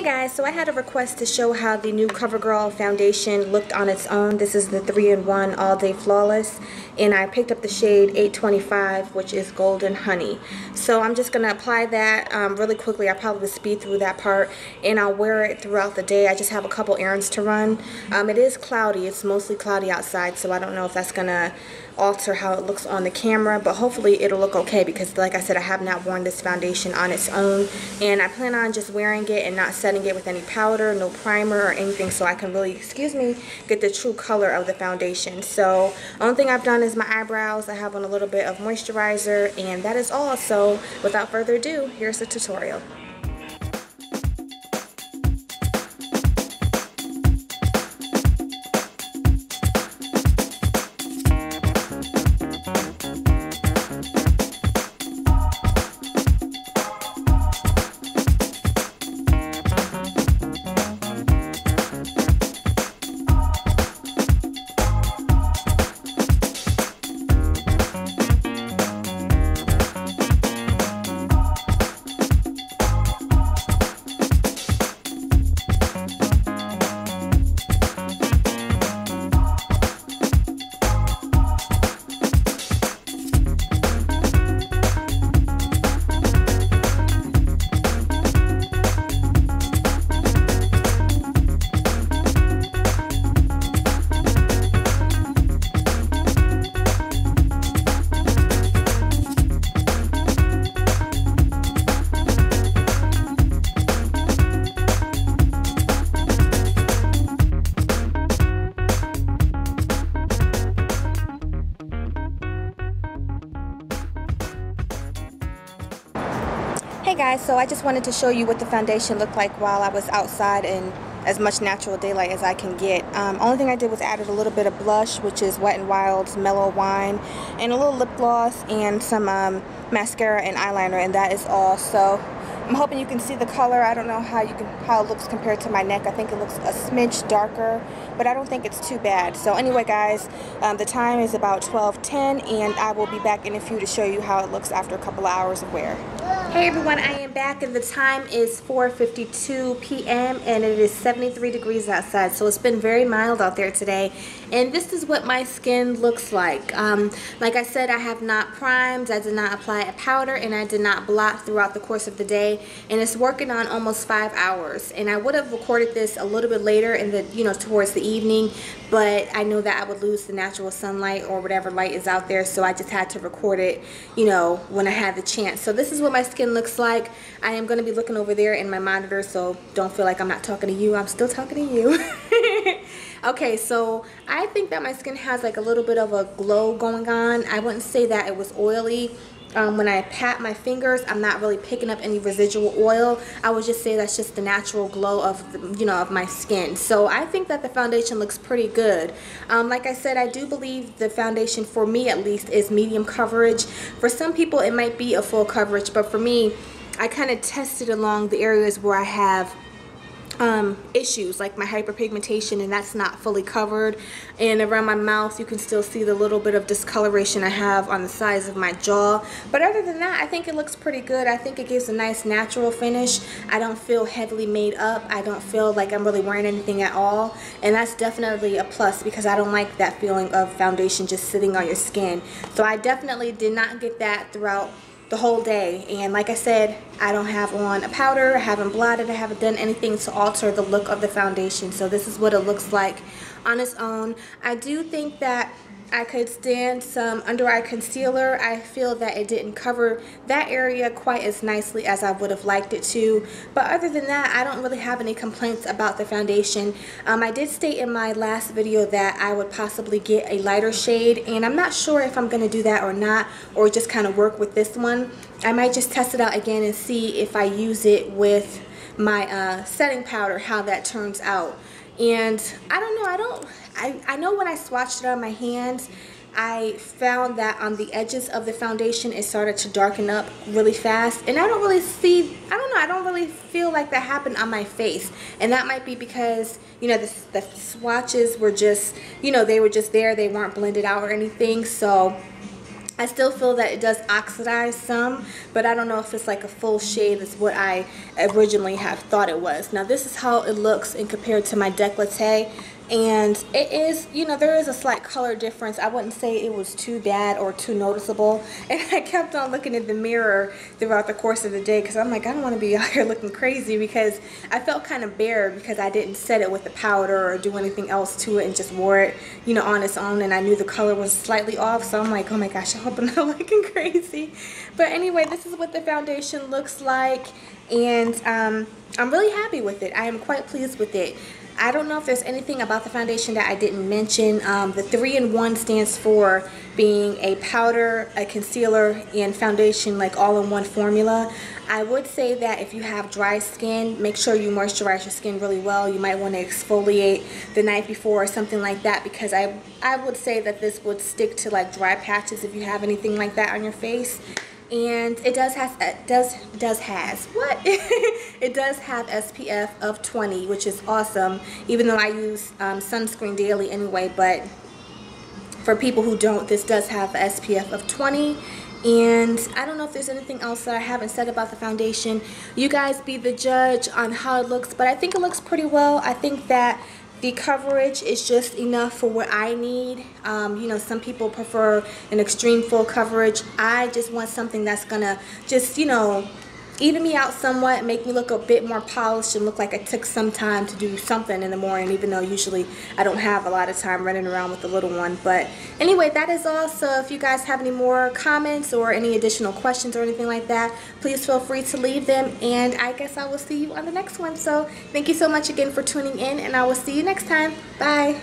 Hey guys, so I had a request to show how the new CoverGirl foundation looked on its own. This is the 3-in-1 All Day Flawless and I picked up the shade 825 which is Golden Honey. So I'm just going to apply that um, really quickly. I probably speed through that part and I'll wear it throughout the day. I just have a couple errands to run. Um, it is cloudy. It's mostly cloudy outside so I don't know if that's going to alter how it looks on the camera but hopefully it'll look okay because like I said I have not worn this foundation on its own and I plan on just wearing it and not setting it with any powder no primer or anything so I can really excuse me get the true color of the foundation. So only thing I've done is my eyebrows. I have on a little bit of moisturizer and that is all. So without further ado here's the tutorial Hey guys, so I just wanted to show you what the foundation looked like while I was outside in as much natural daylight as I can get. Um, only thing I did was added a little bit of blush, which is Wet n Wild's Mellow Wine, and a little lip gloss and some um, mascara and eyeliner, and that is all. So I'm hoping you can see the color. I don't know how you can how it looks compared to my neck. I think it looks a smidge darker, but I don't think it's too bad. So anyway, guys, um, the time is about 12:10, and I will be back in a few to show you how it looks after a couple of hours of wear. Hey everyone, I am back and the time is 4.52 p.m. and it is 73 degrees outside. So it's been very mild out there today. And this is what my skin looks like. Um, like I said, I have not primed, I did not apply a powder, and I did not blot throughout the course of the day. And it's working on almost five hours. And I would have recorded this a little bit later in the, you know, towards the evening. But I know that I would lose the natural sunlight or whatever light is out there. So I just had to record it, you know, when I had the chance. So this is what my skin skin looks like. I am going to be looking over there in my monitor, so don't feel like I'm not talking to you. I'm still talking to you. okay, so I think that my skin has like a little bit of a glow going on. I wouldn't say that it was oily um, when I pat my fingers, I'm not really picking up any residual oil. I would just say that's just the natural glow of, the, you know, of my skin. So I think that the foundation looks pretty good. Um, like I said, I do believe the foundation, for me at least, is medium coverage. For some people, it might be a full coverage, but for me, I kind of tested along the areas where I have um, issues like my hyperpigmentation and that's not fully covered. And around my mouth you can still see the little bit of discoloration I have on the sides of my jaw. But other than that I think it looks pretty good. I think it gives a nice natural finish. I don't feel heavily made up. I don't feel like I'm really wearing anything at all. And that's definitely a plus because I don't like that feeling of foundation just sitting on your skin. So I definitely did not get that throughout the whole day. And like I said I don't have on a powder I haven't blotted I haven't done anything to alter the look of the foundation. So this is what it looks like on its own. I do think that I could stand some under eye concealer. I feel that it didn't cover that area quite as nicely as I would have liked it to. But other than that, I don't really have any complaints about the foundation. Um, I did state in my last video that I would possibly get a lighter shade and I'm not sure if I'm going to do that or not or just kind of work with this one. I might just test it out again and see if I use it with my uh, setting powder, how that turns out. And I don't know, I don't I, I know when I swatched it on my hands, I found that on the edges of the foundation it started to darken up really fast. And I don't really see I don't know I don't really feel like that happened on my face. And that might be because you know the, the swatches were just you know they were just there. They weren't blended out or anything. So I still feel that it does oxidize some, but I don't know if it's like a full shade is what I originally have thought it was. Now this is how it looks in compared to my decollete and it is you know there is a slight color difference. I wouldn't say it was too bad or too noticeable. And I kept on looking in the mirror throughout the course of the day because I'm like I don't want to be out here looking crazy because I felt kind of bare because I didn't set it with the powder or do anything else to it and just wore it you know on its own. And I knew the color was slightly off so I'm like oh my gosh I hope I'm not looking crazy. But anyway this is what the foundation looks like. And um, I'm really happy with it. I am quite pleased with it I don't know if there's anything about the foundation that I didn't mention. Um, the 3-in-1 stands for being a powder, a concealer, and foundation like all in one formula. I would say that if you have dry skin, make sure you moisturize your skin really well. You might want to exfoliate the night before or something like that because I, I would say that this would stick to like dry patches if you have anything like that on your face and it does has uh, does does has what it does have SPF of 20 which is awesome even though I use um, sunscreen daily anyway but for people who don't this does have SPF of 20 and I don't know if there's anything else that I haven't said about the foundation you guys be the judge on how it looks but I think it looks pretty well I think that the coverage is just enough for what I need. Um, you know, some people prefer an extreme full coverage. I just want something that's going to just, you know, even me out somewhat, make me look a bit more polished and look like I took some time to do something in the morning, even though usually I don't have a lot of time running around with the little one. But anyway, that is all. So if you guys have any more comments or any additional questions or anything like that, please feel free to leave them. And I guess I will see you on the next one. So thank you so much again for tuning in, and I will see you next time. Bye.